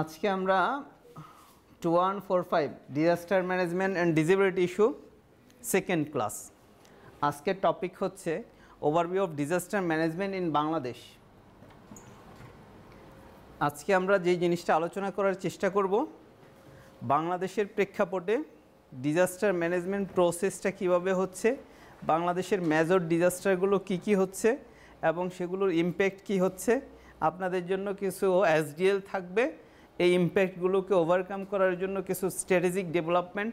আজকে আমরা two one four five disaster management and disability issue second class আজকের topic হচ্ছে overview of disaster management in Bangladesh আজকে আমরা যেই জিনিসটা আলোচনা করার চেষ্টা করব, বাংলাদেশের প্রেক্ষাপটে ডিজাস্টার ম্যানেজমেন্ট প্রসেসটা কীভাবে হচ্ছে, বাংলাদেশের মেজর ডিজাস্টারগুলো কি কি হচ্ছে, এবং সেগুলোর ইম্প্যাক্ট কি হচ্ছে, আপনাদের জন্য কিছু এসডিএল থাকবে এই ইমপ্যাক্টগুলোকে ওভারকাম করার জন্য কিছু strategic development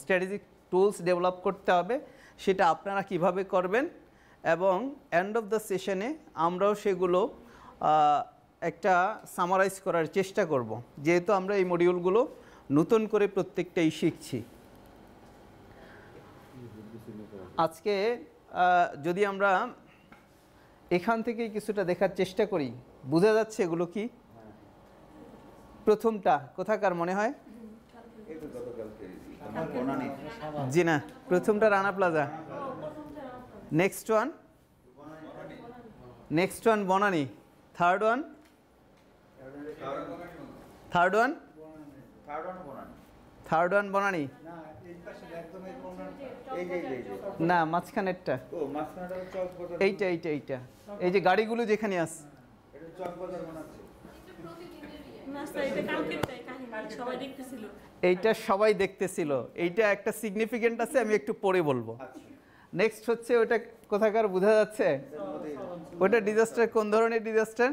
strategic tools develop করতে হবে। সেটা আপনারা কীভাবে করবেন? এবং এন্ড অফ দ্য সেশনে আমরাও সেগুলো একটা সামারাইজ করার চেষ্টা করব। যেহেতু আমরা এই মডিউলগুলো নতুন করে প্রত্যেকটাই শিখছি। আজকে যদি আমরা এখান থেকেই কিছুটা দেখার চেষ্টা করি, বোঝা যাচ্ছে এগুলো কি? প্রথমটা, কোথাকার মনে হয়? জি না, প্রথমটা Rana Plaza. Next one next one Banani. Third one third one third one Banani. না, মাঝখানেরটা। এইটা এইটা এইটা। এই যে গাড়িগুলো যেখানে আছে নাস্তা এটা কালকের তাই কাহিনী সবাই দেখতেছিল এইটা সবাই দেখতেছিল। এইটা একটা সিগনিফিকেন্ট আছে, আমি একটু পরে বলব। নেক্সট হচ্ছে ওটা কোথাকার, বোঝা যাচ্ছে? ওটা ডিজাস্টার কোন ধরনের ডিজাস্টার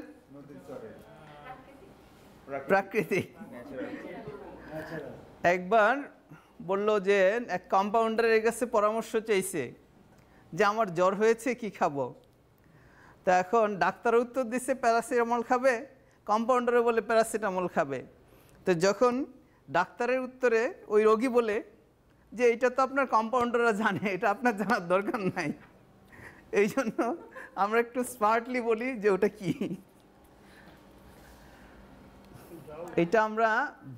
প্রাকৃতিক। একবার বলল যে, এক কম্পাউন্ডারের কাছে পরামর্শ চাইছে যে, আমার জ্বর হয়েছে, কি খাব? তা এখন ডাক্তার উত্তর দিছে, প্যারাসিটামল খাবে। কম্পাউন্ডারে বলে প্যারাসিটামল খাবে। তো যখন ডাক্তারের উত্তরে ওই রোগী বলে যে, এটা তো আপনার কম্পাউন্ডাররা জানে, এটা আপনার জানার দরকার নাই। এই জন্য আমরা একটু স্মার্টলি বলি যে, ওটা কি? এটা আমরা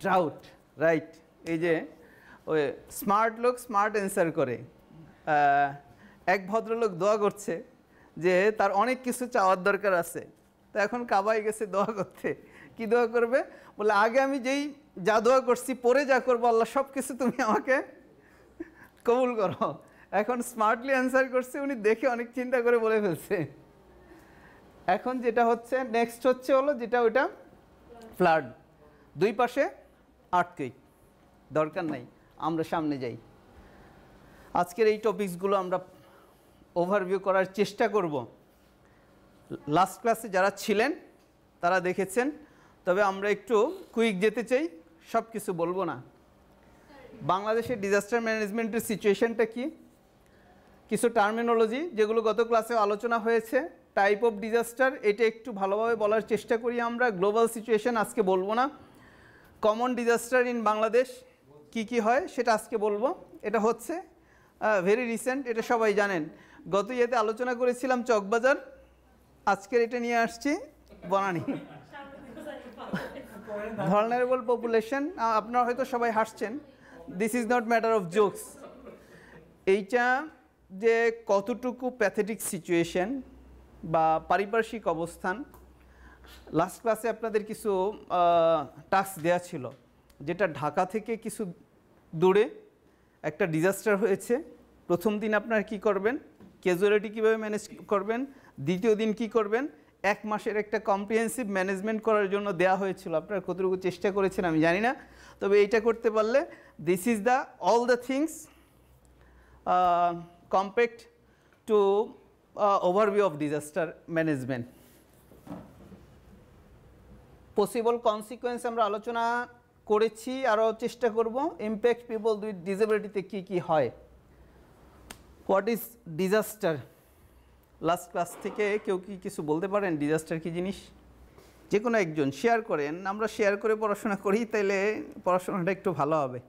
ড্রাউট রাইট এই যে ওই স্মার্ট লোক স্মার্ট অ্যান্সার করে। এক ভদ্রলোক দোয়া করছে যে, তার অনেক কিছু চাওয়ার দরকার আছে। এখন কাবাই গেছে দোয়া করতে। কি দোয়া করবে? বলে, আগে আমি যেই যা দোয়া করছি, পরে যা করব, আল্লাহ সব কিছু তুমি আমাকে কবুল করো। এখন স্মার্টলি অ্যান্সার করছে, উনি দেখে অনেক চিন্তা করে বলে ফেলছে। এখন যেটা হচ্ছে নেক্সট হচ্ছে হলো যেটা ওইটা ফ্লাড দুই পাশে আটকেই দরকার নাই, আমরা সামনে যাই। আজকের এই টপিকসগুলো আমরা ওভারভিউ করার চেষ্টা করব। লাস্ট ক্লাসে যারা ছিলেন, তারা দেখেছেন। তবে আমরা একটু কুইক যেতে চাই সব কিছু বলব না। বাংলাদেশের ডিজাস্টার ম্যানেজমেন্টের সিচুয়েশনটা কি? কিছু টার্মিনোলজি যেগুলো গত ক্লাসে আলোচনা হয়েছে। টাইপ অফ ডিজাস্টার এটা একটু ভালোভাবে বলার চেষ্টা করি আমরা। গ্লোবাল সিচুয়েশন আজকে বলব না। কমন ডিজাস্টার ইন বাংলাদেশ কি কি হয় সেটা আজকে বলব। এটা হচ্ছে ভেরি রিসেন্ট এটা সবাই জানেন। গত ইয়েতে আলোচনা করেছিলাম চকবাজার। আজকের এটা নিয়ে আসছি, বনানি। ভালনারেবল পপুলেশন আপনারা হয়তো সবাই হাসছেন this is not matter of jokes এইটা যে কতটুকু প্যাথেটিক সিচুয়েশন বা পারিপার্শ্বিক অবস্থান লাস্ট ক্লাসে আপনাদের কিছু টাস্ক দেয়া ছিল, যেটা ঢাকা থেকে কিছু দূরে একটা ডিজাস্টার হয়েছে। প্রথম দিন আপনারা কি করবেন? ক্যাজুয়ালিটি কীভাবে ম্যানেজ করবেন? দ্বিতীয় দিন কি করবেন? এক মাসের একটা কম্প্রিহেন্সিভ ম্যানেজমেন্ট করার জন্য দেয়া হয়েছিল। আপনারা কতটুকু চেষ্টা করেছেন আমি জানি না। তবে এইটা করতে পারলে this is the all the things compact to overview of disaster management possible consequence আমরা আলোচনা করেছি আরও চেষ্টা করব। ইম্প্যাক্ট পিপল উইথ ডিসেবিলিটিতে কী কী হয়? What is disaster last class থেকে কেউ কি কিছু বলতে পারেন? ডিজাস্টার কী জিনিস? যে কোনো একজন শেয়ার করেন, আমরা শেয়ার করে পড়াশোনা করি, তাইলে পড়াশোনাটা একটু ভালো হবে।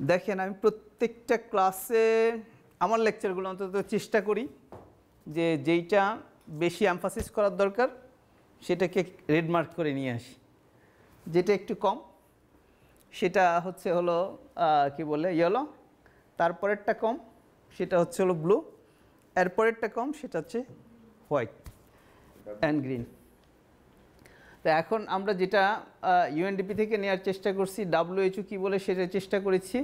দেখেন, আমি প্রত্যেকটা ক্লাসে আমার লেকচারগুলো অন্তত চেষ্টা করি যে যেইটা বেশি অ্যামফাসিস করার দরকার, সেটাকে রেড মার্ক করে নিয়ে আসি। যেটা একটু কম, সেটা হচ্ছে হলো কি বলে ইয়েলো তারপরেরটা কম, সেটা হচ্ছে হলো ব্লু এরপরেরটা কম, সেটা হচ্ছে হোয়াইট অ্যান্ড গ্রিন তো এখন আমরা যেটা ইউএনডিপি থেকে নেওয়ার চেষ্টা করছি ডাব্লিউএইচও কী বলে সেটা চেষ্টা করেছি।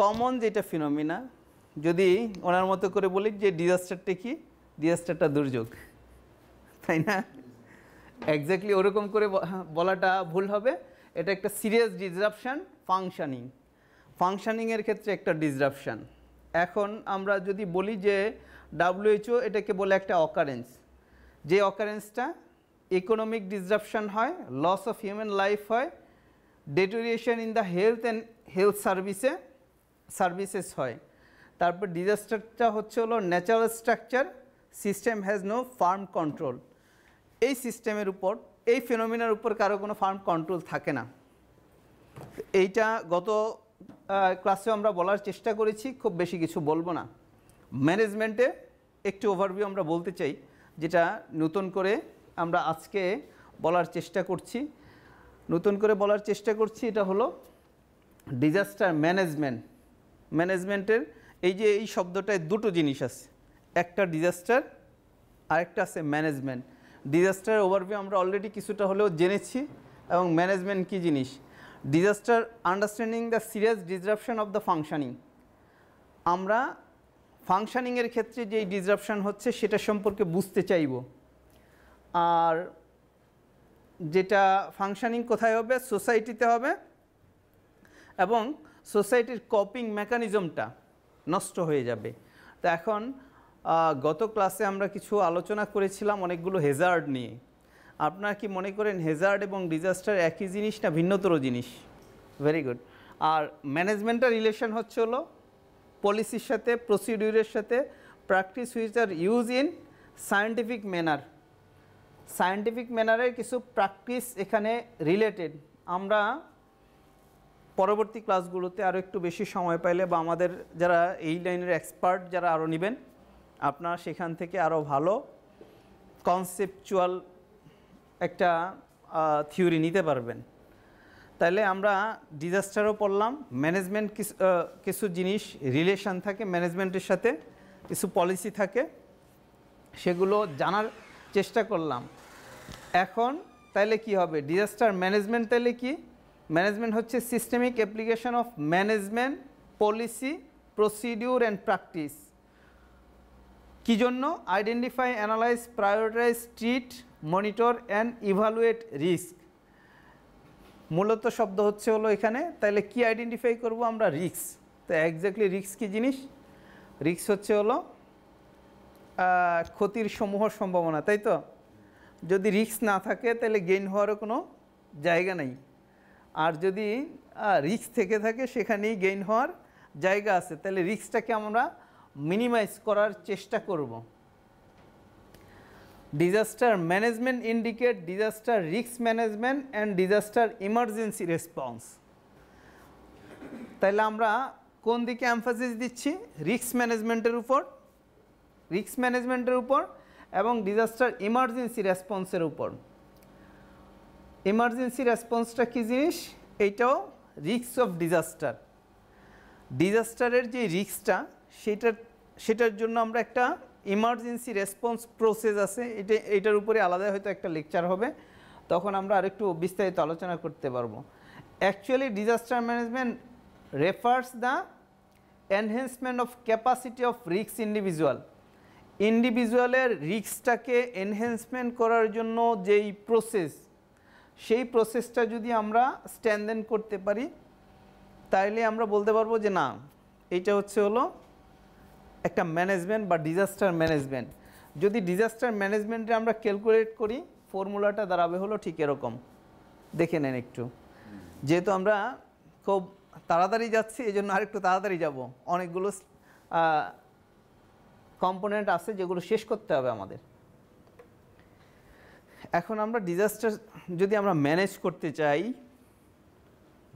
কমন যেটা ফিনোমিনা যদি ওনার মতো করে বলি যে ডিজাস্টারটা কি? ডিজাস্টারটা দুর্যোগ। তাই না? এক্স্যাক্টলি ওরকম করে বলাটা ভুল হবে। এটা একটা সিরিয়াস ডিসরাপশান ফাংশানিং ফাংশানিংয়ের ক্ষেত্রে একটা ডিসরাপশান এখন আমরা যদি বলি যে ডাব্লিউএইচও এটাকে বলে একটা অকারেন্স যে অকারেন্সটা ইকোনমিক ডিসরাপশান হয় লস অফ হিউম্যান লাইফ হয় deterioration in the health and health সার্ভিসে সার্ভিসেস হয়। তারপর ডিজাস্টারটা হচ্ছে হলো natural structure system has no firm control এই সিস্টেমের উপর, এই ফেনোমিনার উপর কারও কোনো ফার্ম কন্ট্রোল থাকে না। এইটা গত ক্লাসে আমরা বলার চেষ্টা করেছি, খুব বেশি কিছু বলব না। ম্যানেজমেন্টে একটু ওভারভিউ আমরা বলতে চাই, যেটা নতুন করে আমরা আজকে বলার চেষ্টা করছি। নতুন করে বলার চেষ্টা করছি, এটা হলো ডিজাস্টার ম্যানেজমেন্ট ম্যানেজমেন্টের এই যে এই শব্দটায় দুটো জিনিস আছে, একটা ডিজাস্টার আরেকটা আছে ম্যানেজমেন্ট ডিজাস্টার ওভারভিউ আমরা অলরেডি কিছুটা হলেও জেনেছি, এবং ম্যানেজমেন্ট কী জিনিস? Disaster understanding the serious disruption of the functioning আমরা ফাংশানিংয়ের ক্ষেত্রে যেই ডিসরাপশন হচ্ছে, সেটা সম্পর্কে বুঝতে চাইব। আর যেটা ফাংশানিং কোথায় হবে? সোসাইটিতে হবে। এবং সোসাইটির কপিং মেকানিজমটা নষ্ট হয়ে যাবে। তো এখন গত ক্লাসে আমরা কিছু আলোচনা করেছিলাম অনেকগুলো হেজার্ড নিয়ে। আপনারা কি মনে করেন হেজার্ড এবং ডিজাস্টার একই জিনিস না ভিন্নতর জিনিস? ভেরি গুড আর ম্যানেজমেন্টের রিলেশন হচ্ছে হলো পলিসির সাথে প্রসিডিউরের সাথে practice which are use in scientific manner scientific ম্যানারের কিছু প্র্যাকটিস এখানে রিলেটেড আমরা পরবর্তী ক্লাসগুলোতে আরও একটু বেশি সময় পাইলে বা আমাদের যারা এই লাইনের এক্সপার্ট যারা আরও নেবেন, আপনারা সেখান থেকে আরও ভালো কনসেপচুয়াল একটা থিওরি নিতে পারবেন। তাহলে আমরা ডিজাস্টারও পড়লাম ম্যানেজমেন্ট কিছু জিনিস রিলেশন থাকে ম্যানেজমেন্টের সাথে, কিছু পলিসি থাকে, সেগুলো জানার চেষ্টা করলাম। এখন তাহলে কি হবে? ডিজাস্টার ম্যানেজমেন্ট তাহলে কি? ম্যানেজমেন্ট হচ্ছে systemic application of management policy procedure and practice কী জন্য identify analyse prioritise treat monitor and evaluate risk মূলত শব্দ হচ্ছে হলো এখানে তাহলে কি আইডেন্টিফাই করব আমরা? রিস্ক তো এক্স্যাক্টলি রিস্ক কী জিনিস? রিস্ক হচ্ছে হলো ক্ষতির সমূহ সম্ভাবনা, তাই তো? যদি রিস্ক না থাকে তাহলে গেইন হওয়ারও কোনো জায়গা নেই। আর যদি রিস্ক থেকে থাকে, সেখানেই গেইন হওয়ার জায়গা আছে। তাহলে রিস্কটাকে আমরা মিনিমাইজ করার চেষ্টা করব। Disaster management indicate disaster risk management and disaster emergency response তাহলে আমরা কোন দিকে এমফাসিস দিচ্ছি? রিস্ক ম্যানেজমেন্টের উপর। রিস্ক ম্যানেজমেন্টের উপর এবং ডিজাস্টার ইমার্জেন্সি রেসপন্সের উপর। ইমার্জেন্সি রেসপন্সটা কী জিনিস? এইটাও রিস্ক অফ ডিজাস্টার ডিজাস্টারের যে রিস্কটা সেটার সেটার জন্য আমরা একটা ইমার্জেন্সি রেসপন্স প্রসেস আছে। এটা, এটার উপরে আলাদা হয়তো একটা লেকচার হবে। তখন আমরা আরেকটু বিস্তারিত আলোচনা করতে পারব। Actually disaster management refers the enhancement of capacity of risk individual ইন্ডিভিজুয়ালের রিস্কটাকে এনহেন্সমেন্ট করার জন্য যেই প্রসেস সেই প্রসেসটা যদি আমরা স্ট্যান্ডেন করতে পারি, তাইলে আমরা বলতে পারব যে না এইটা হচ্ছে হলো একটা ম্যানেজমেন্ট বা ডিজাস্টার ম্যানেজমেন্ট যদি ডিজাস্টার ম্যানেজমেন্টে আমরা ক্যালকুলেট করি ফর্মুলাটা দাঁড়াবে হলো ঠিক এরকম। দেখে নেন একটু। যেহেতু আমরা খুব তাড়াতাড়ি যাচ্ছি এই জন্য আরেকটু তাড়াতাড়ি যাব। অনেকগুলো কম্পোনেন্ট আছে যেগুলো শেষ করতে হবে আমাদের। এখন আমরা ডিজাস্টার যদি আমরা ম্যানেজ করতে চাই,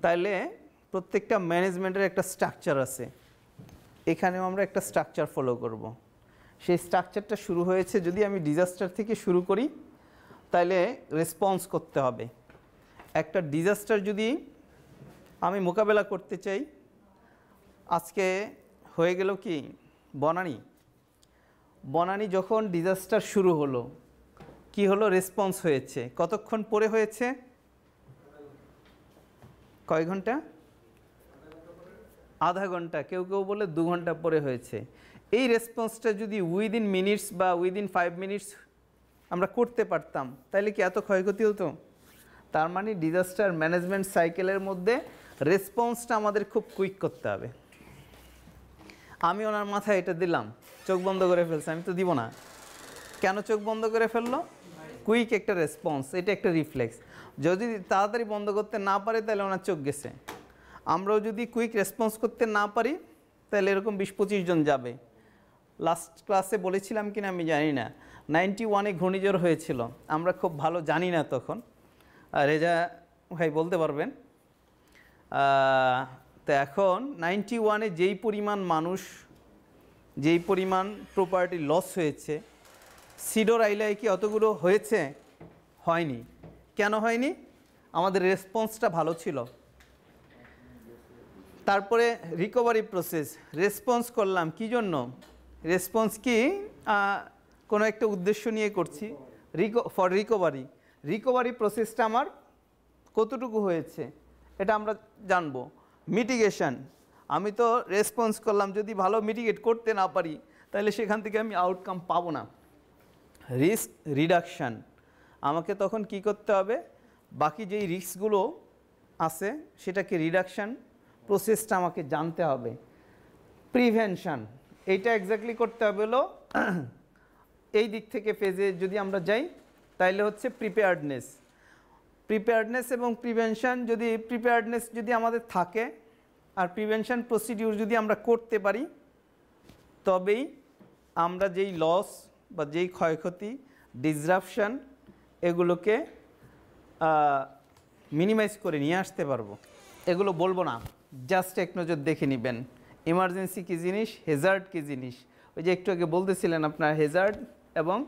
তাহলে প্রত্যেকটা ম্যানেজমেন্টের একটা স্ট্রাকচার আছে। এখানেও আমরা একটা স্ট্রাকচার ফলো করব। সেই স্ট্রাকচারটা শুরু হয়েছে যদি আমি ডিজাস্টার থেকে শুরু করি, তাহলে রেসপন্স করতে হবে। একটা ডিজাস্টার যদি আমি মোকাবেলা করতে চাই, আজকে হয়ে গেল কি? বনানি। বনানি যখন ডিজাস্টার শুরু হলো, কি হলো? রেসপন্স হয়েছে। কতক্ষণ পরে হয়েছে? কয় ঘণ্টা? আধা ঘণ্টা, কেউ কেউ বলে দু ঘণ্টা পরে হয়েছে। এই রেসপন্সটা যদি উইদিন মিনিটস বা উইদিন ফাইভ মিনিটস আমরা করতে পারতাম, তাহলে কি এত ক্ষয়ক্ষতি হতো? তার মানে ডিজাস্টার ম্যানেজমেন্ট সাইকেলের মধ্যে রেসপন্সটা আমাদের খুব কুইক করতে হবে। আমি ওনার মাথায় এটা দিলাম, চোখ বন্ধ করে ফেলছে, আমি তো দিব না। কেন চোখ বন্ধ করে ফেলল? কুইক একটা রেসপন্স এটা একটা রিফ্লেক্স যদি তাড়াতাড়ি বন্ধ করতে না পারে, তাহলে ওনার চোখ গেছে। আমরাও যদি কুইক রেসপন্স করতে না পারি, তাহলে এরকম বিশ পঁচিশ জন যাবে। লাস্ট ক্লাসে বলেছিলাম কিনা আমি জানি না। নাইনটি ওয়ানে ঘূর্ণিঝড় হয়েছিল। আমরা খুব ভালো জানি না তখন। রেজা ভাই বলতে পারবেন? তো এখন নাইনটি ওয়ানে যেই পরিমাণ মানুষ, যেই পরিমাণ প্রপার্টি লস হয়েছে, সিডোর আইলায় কি অতগুলো হয়েছে? হয়নি। কেন হয়নি? আমাদের রেসপন্সটা ভালো ছিল। তারপরে রিকভারি প্রসেস রেসপন্স করলাম। কি জন্য? রেসপন্স কি? কোনো একটা উদ্দেশ্য নিয়ে করছি। রিকো ফর রিকভারি রিকভারি প্রসেসটা আমার কতটুকু হয়েছে, এটা আমরা জানব। মিটিগেশন আমি তো রেসপন্স করলাম, যদি ভালো মিটিগেট করতে না পারি, তাহলে সেখান থেকে আমি আউটকাম পাবো না। রিস্ক রিডাকশান আমাকে তখন কি করতে হবে? বাকি যেই রিস্কগুলো আছে, সেটাকে রিডাকশান প্রসেসটা আমাকে জানতে হবে। প্রিভেনশান এইটা এক্স্যাক্টলি করতে হবে হলো, এই দিক থেকে ফেজে যদি আমরা যাই, তাইলে হচ্ছে প্রিপেয়ার্ডনেস প্রিপেয়ার্ডনেস এবং প্রিভেনশন যদি প্রিপেয়ার্ডনেস যদি আমাদের থাকে, আর প্রিভেনশন প্রসিডিউর যদি আমরা করতে পারি, তবেই আমরা যেই লস বা যেই ক্ষয়ক্ষতি ডিসরাপশন এগুলোকে মিনিমাইজ করে নিয়ে আসতে পারব। এগুলো বলব না। জাস্ট এক নজর দেখে নেবেন। ইমার্জেন্সি কী জিনিস? হেজার্ড কী জিনিস? ওই যে একটু আগে বলতেছিলেন আপনার হেজার্ড এবং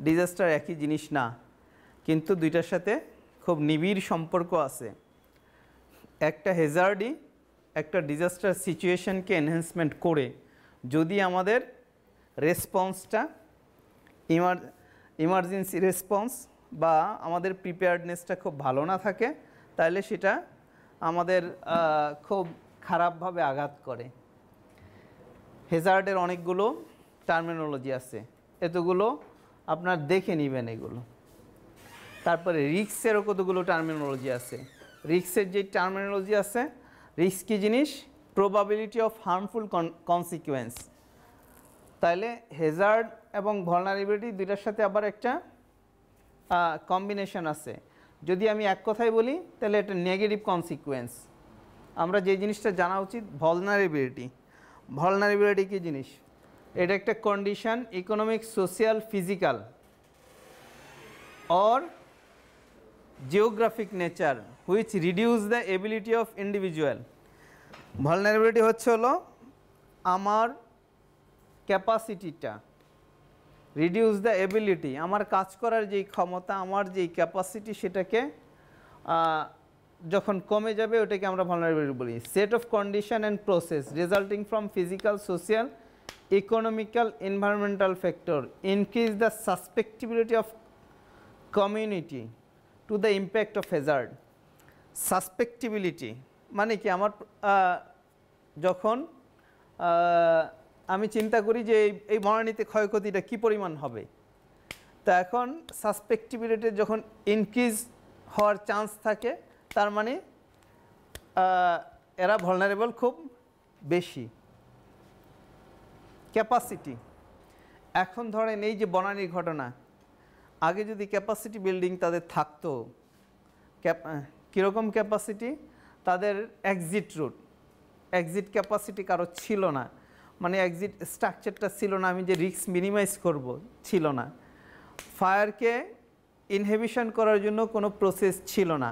ডিজাস্টার একই জিনিস না। কিন্তু দুইটার সাথে খুব নিবিড় সম্পর্ক আছে। একটা হেজার্ডই একটা ডিজাস্টার সিচুয়েশনকে এনহ্যান্সমেন্ট করে। যদি আমাদের রেসপন্সটা ইমার ইমার্জেন্সি রেসপন্স বা আমাদের প্রিপেয়ার্ডনেসটা খুব ভালো না থাকে, তাহলে সেটা আমাদের খুব খারাপভাবে আঘাত করে। হেজার্ডের অনেকগুলো টার্মিনোলজি আছে। এতগুলো আপনার দেখে নেবেন এগুলো। তারপরে রিক্সেরও কতগুলো টার্মিনোলজি আছে। রিক্সের যে টার্মিনোলজি আছে রিক্স কী জিনিস? প্রবাবিলিটি অফ হার্মফুল কনসিকুয়েন্স তাইলে হেজার্ড এবং ভলনারেবিলিটি দুইটার সাথে আবার একটা কম্বিনেশন আছে। যদি আমি এক কথায় বলি, তাহলে এটা নেগেটিভ কনসিকুয়েন্স আমরা যে জিনিসটা জানা উচিত ভলনারেবিলিটি ভলনারেবিলিটি কী জিনিস? এটা একটা condition economic social physical or geographic nature which reduce the ability of individual vulnerability হচ্ছে হলো, আমার ক্যাপাসিটিটা রিডিউস দ্য এবিলিটি আমার কাজ করার যেই ক্ষমতা, আমার যেই ক্যাপাসিটি সেটাকে যখন কমে যাবে ওটাকে আমরা ভালনারেবিলিটি বলি। Set of condition and process resulting from physical social economical environmental factor increase the susceptibility of community to the impact of hazard susceptibility মানে কি? আমার যখন আমি চিন্তা করি যে এই বনানীতে ক্ষয়ক্ষতিটা কী পরিমাণ হবে? তা এখন সাসপেক্টিবিলিটি যখন ইনক্রিজ হওয়ার চান্স থাকে, তার মানে এরা ভলনারেবল খুব বেশি। ক্যাপাসিটি এখন ধরেন এই যে বনানির ঘটনা, আগে যদি ক্যাপাসিটি বিল্ডিং তাদের থাকতো কীরকম ক্যাপাসিটি তাদের এক্সিট রুট এক্সিট ক্যাপাসিটি কারও ছিল না। মানে এক্সিট স্ট্রাকচারটা ছিল না, আমি যে রিস্ক মিনিমাইজ করব, ছিল না। ফায়ারকে ইনহেবিশন করার জন্য কোনো প্রসেস ছিল না।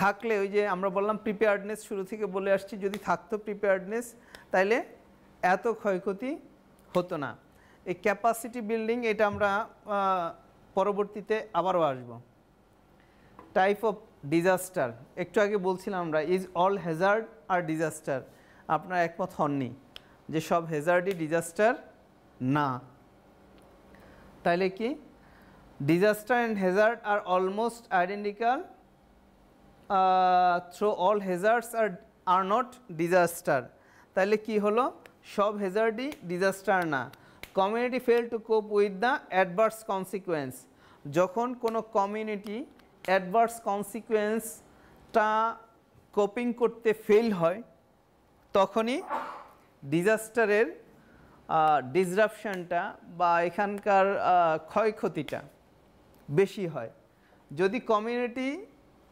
থাকলে ওই যে আমরা বললাম প্রিপেয়ার্ডনেস শুরু থেকে বলে আসছি, যদি থাকতো প্রিপেয়ার্ডনেস তাইলে এত ক্ষয়ক্ষতি হতো না। এই ক্যাপাসিটি বিল্ডিং এটা আমরা পরবর্তীতে আবারও আসব। টাইপ অফ ডিজাস্টার একটু আগে বলছিলাম আমরা is all hazard R disaster আপনারা একমত হননি। যে সব হ্যাজার্ডই ডিজাস্টার না। তাইলে কি? And hazard are almost identical uh, through all hazards are are not disaster. তাহলে কি হলো? সব হ্যাজার্ডই ডিজাস্টার না। Community fail to cope with the adverse consequence যখন কোনো কমিউনিটি অ্যাডভার্স কনসিকুয়েন্সটা কোপিং করতে ফেল হয় তখনই ডিজাস্টারের ডিসরাপশনটা বা এখানকার ক্ষয়ক্ষতিটা বেশি হয়। যদি কমিউনিটি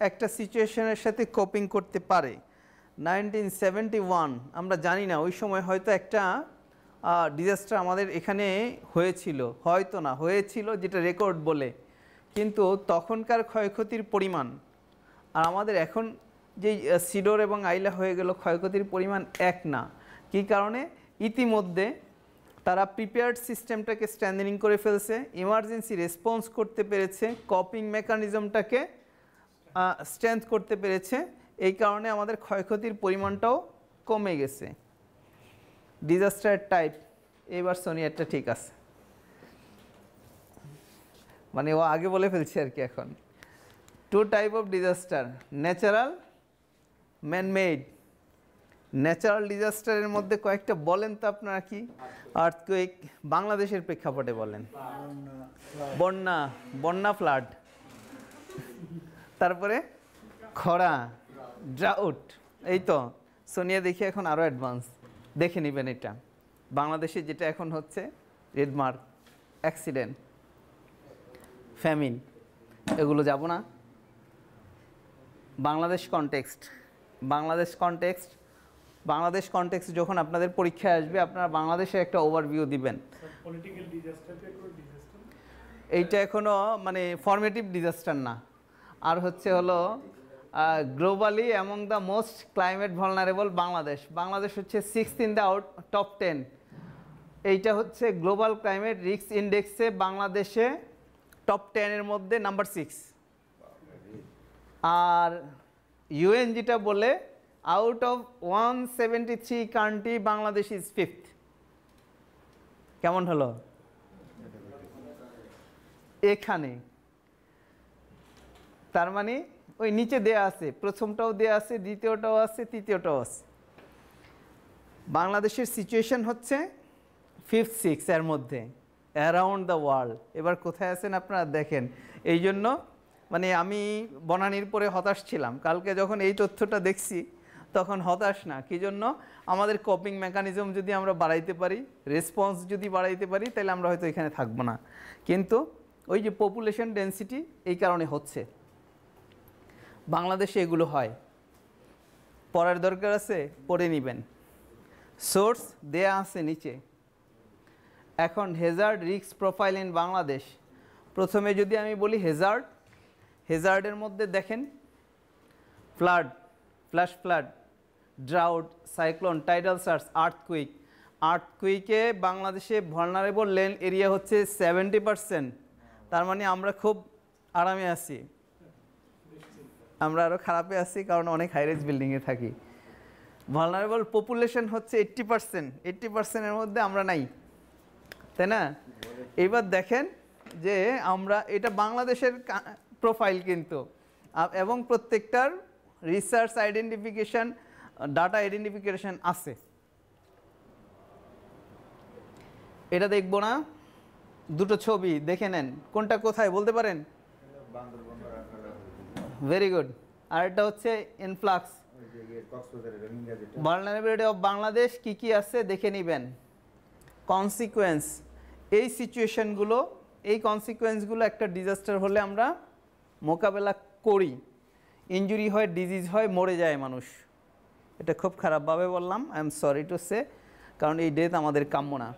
একটা সিচুয়েশনের সাথে কোপিং করতে পারে নাইনটিন আমরা জানি না, ওই সময় হয়তো একটা ডিজাস্টার আমাদের এখানে হয়েছিল, হয়তো না, হয়েছিল যেটা রেকর্ড বলে। কিন্তু তখনকার ক্ষয়ক্ষতির পরিমাণ, আর আমাদের এখন যে সিডোর এবং আইলা হয়ে গেল, ক্ষয়ক্ষতির পরিমাণ এক না। কী কারণে? ইতিমধ্যে তারা প্রিপেয়ার্ড সিস্টেমটাকে স্ট্যান্ডিং করে ফেলছে ইমার্জেন্সি রেসপন্স করতে পেরেছে কপিং মেকানিজমটাকে স্ট্রেংথ করতে পেরেছে, এই কারণে আমাদের ক্ষয়ক্ষতির পরিমাণটাও কমে গেছে। ডিজাস্টার টাইপ এবার সোনিয়ারটা ঠিক আছে। মানে ও আগে বলে ফেলছে আর কি এখন। Two type of disaster natural manmade natural ডিজাস্টারের মধ্যে কয়েকটা বলেন তো আপনারা কি? আর্থকুইক বাংলাদেশের প্রেক্ষাপটে বলেন। বন্যা বন্যা ফ্লাড তারপরে খরা ড্রাউট এই তো, সোনিয়া দেখি এখন আরও অ্যাডভান্স দেখে নেবেন এটা। বাংলাদেশে যেটা এখন হচ্ছে রেডমার্ক অ্যাক্সিডেন্ট ফ্যামিন এগুলো যাব না। Bangladesh context Bangladesh context Bangladesh context যখন আপনাদের পরীক্ষায় আসবে আপনারা বাংলাদেশের একটা ওভারভিউ দিবেন। এইটা এখনও মানে ফর্মেটিভ ডিজাস্টার না। আর হচ্ছে হলো globally among the most climate vulnerable Bangladesh. Bangladesh হচ্ছে six in the out top ten এইটা হচ্ছে গ্লোবাল ক্লাইমেট রিস্ক ইন্ডেক্সে বাংলাদেশে টপ টেনের মধ্যে নাম্বার সিক্স আর ইউএন যেটা বলে out of one seventy three country Bangladesh is fifth কেমন হলো? এখানে। তার মানে ওই নিচে দেয়া আছে, প্রথমটাও দেয়া আছে, দ্বিতীয়টাও আছে, তৃতীয়টাও আছে। বাংলাদেশের সিচুয়েশন হচ্ছে ফিফথ সিক্স এর মধ্যে অ্যারাউন্ড দ্য ওয়ার্ল্ড এবার কোথায় আছেন আপনারা দেখেন। এই জন্য মানে আমি বনানীর পরে হতাশ ছিলাম। কালকে যখন এই তথ্যটা দেখছি তখন হতাশ না। কী জন্য? আমাদের কপিং মেকানিজম যদি আমরা বাড়াইতে পারি রেসপন্স যদি বাড়াইতে পারি, তাহলে আমরা হয়তো এখানে থাকব না। কিন্তু ওই যে পপুলেশন ডেন্সিটি এই কারণে হচ্ছে। বাংলাদেশে এগুলো হয়। পড়ার দরকার আছে, পড়ে নেবেন। সোর্স দেয়া আছে নিচে। এখন hazard risk profile in Bangladesh. প্রথমে যদি আমি বলি হেজার্ড হেজার্ডের মধ্যে দেখেন। Flood flash flood drought cyclone tidal surge earthquake আর্থকুইকে বাংলাদেশে ভলনারেবল লেন এরিয়া হচ্ছে সেভেন্টি পারসেন্ট তার মানে আমরা খুব আরামে আছি। আমরা আরও খারাপে আছি কারণ অনেক হাই হাইরেজ বিল্ডিংয়ে থাকি। ভালনারেবল পপুলেশন হচ্ছে এইট্টি পার্সেন্ট এইট্টি পার্সেন্টের মধ্যে আমরা নাই। তাই না? এবার দেখেন যে আমরা, এটা বাংলাদেশের প্রোফাইল কিন্তু। এবং প্রত্যেকটার রিসার্চ আইডেন্টিফিকেশন ডাটা আইডেন্টিফিকেশন আছে। এটা দেখব না। দুটো ছবি দেখে নেন। কোনটা কোথায় বলতে পারেন? ভেরি গুড আর এটা হচ্ছে ইনফ্লাক্স ভালনারেবিলিটি অফ বাংলাদেশ কি কি আছে দেখে নেবেন। কনসিকোয়েন্স এই সিচুয়েশনগুলো এই কনসিকোয়েন্সগুলো একটা ডিজাস্টার হলে আমরা মোকাবেলা করি। ইনজুরি হয় ডিজিজ হয়, মরে যায় মানুষ। এটা খুব খারাপভাবে বললাম I am sorry to say কারণ এই ডেথ আমাদের কাম্য না।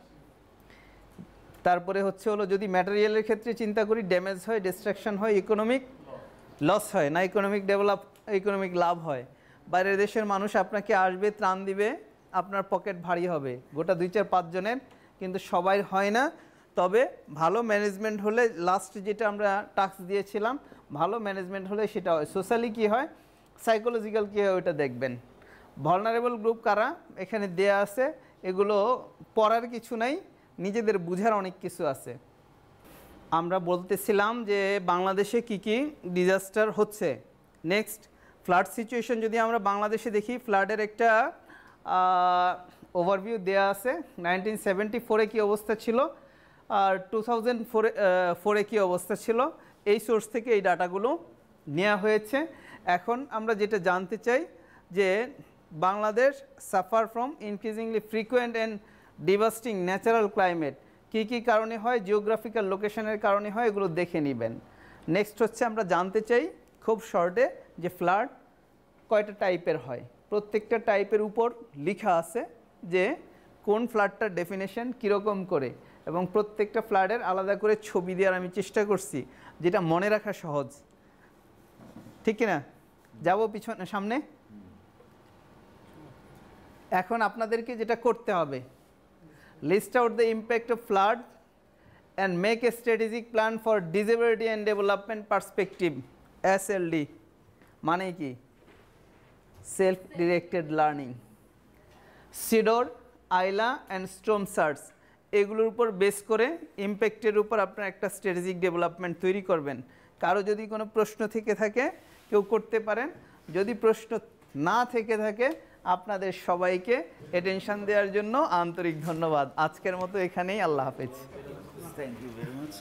তারপরে হচ্ছে হলো যদি ম্যাটেরিয়ালের ক্ষেত্রে চিন্তা করি ড্যামেজ হয় ডিস্ট্রাকশন হয় ইকোনমিক লস হয়, না ইকোনমিক ডেভেলপ ইকোনমিক লাভ হয়, বাইরের দেশের মানুষ আপনাকে আসবে, ত্রাণ দিবে, আপনার পকেট ভারী হবে। গোটা দুই চার পাঁচজনের কিন্তু সবাই হয় না। তবে ভালো ম্যানেজমেন্ট হলে লাস্ট যেটা আমরা টাস্ক দিয়েছিলাম, ভালো ম্যানেজমেন্ট হলে সেটা হয়। সোশ্যালি কী হয়? সাইকোলজিক্যাল কী হয়? ওইটা দেখবেন। ভলনারেবল গ্রুপ কারা? এখানে দেয়া আছে, এগুলো পড়ার কিছু নাই, নিজেদের বুঝার অনেক কিছু আছে। আমরা বলতেছিলাম যে বাংলাদেশে কি কি ডিজাস্টার হচ্ছে। নেক্সট ফ্লাড সিচুয়েশন যদি আমরা বাংলাদেশে দেখি ফ্লাডের একটা ওভারভিউ দেয়া আছে। নাইনটিন সেভেন্টি ফোরে কী অবস্থা ছিল? আর টু থাউজেন্ড ফোরে ফোরে কী অবস্থা ছিল? এই সোর্স থেকে এই ডাটাগুলো নেওয়া হয়েছে। এখন আমরা যেটা জানতে চাই যে Bangladesh suffer from increasingly frequent and devastating natural climate কী কী কারণে হয়? জিওগ্রাফিক্যাল লোকেশনের কারণে হয়, এগুলো দেখে নেবেন। নেক্সট হচ্ছে আমরা জানতে চাই, খুব শর্টে যে ফ্লাড কয়টা টাইপের হয়? প্রত্যেকটা টাইপের উপর লেখা আছে যে কোন ফ্লাডটার ডেফিনেশন কীরকম করে। এবং প্রত্যেকটা ফ্লাডের আলাদা করে ছবি দেওয়ার আমি চেষ্টা করছি, যেটা মনে রাখা সহজ। ঠিক কিনা? যাব পিছনে, সামনে। এখন আপনাদেরকে যেটা করতে হবে list out the impact of flood and make a strategic plan for disability and development perspective S মানে কি? Self directed learning Sidr Aila and storm surge এগুলোর উপর বেস করে ইম্প্যাক্টের উপর আপনার একটা স্ট্র্যাটেজিক ডেভেলপমেন্ট তৈরি করবেন। কারও যদি কোনো প্রশ্ন থেকে থাকে, কেউ করতে পারেন। যদি প্রশ্ন না থেকে থাকে আপনাদের সবাইকে অ্যাটেনশন দেওয়ার জন্য আন্তরিক ধন্যবাদ আজকের মতো এখানেই, আল্লাহ হাফেজ থ্যাংক ইউ ভেরি much.